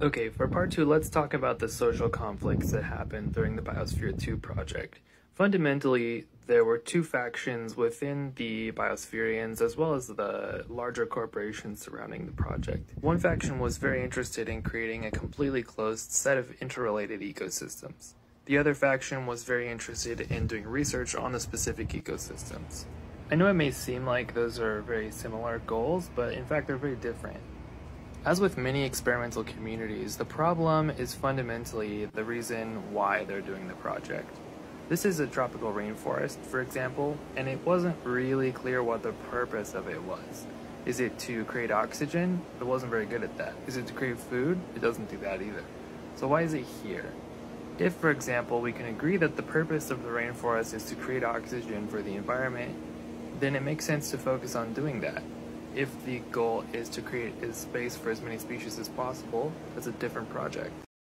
Okay, for part two, let's talk about the social conflicts that happened during the Biosphere 2 project. Fundamentally, there were two factions within the Biospherians as well as the larger corporations surrounding the project. One faction was very interested in creating a completely closed set of interrelated ecosystems. The other faction was very interested in doing research on the specific ecosystems. I know it may seem like those are very similar goals, but in fact they're very different. As with many experimental communities, the problem is fundamentally the reason why they're doing the project. This is a tropical rainforest, for example, and it wasn't really clear what the purpose of it was. Is it to create oxygen? It wasn't very good at that. Is it to create food? It doesn't do that either. So why is it here? If, for example, we can agree that the purpose of the rainforest is to create oxygen for the environment, then it makes sense to focus on doing that if the goal is to create a space for as many species as possible, that's a different project.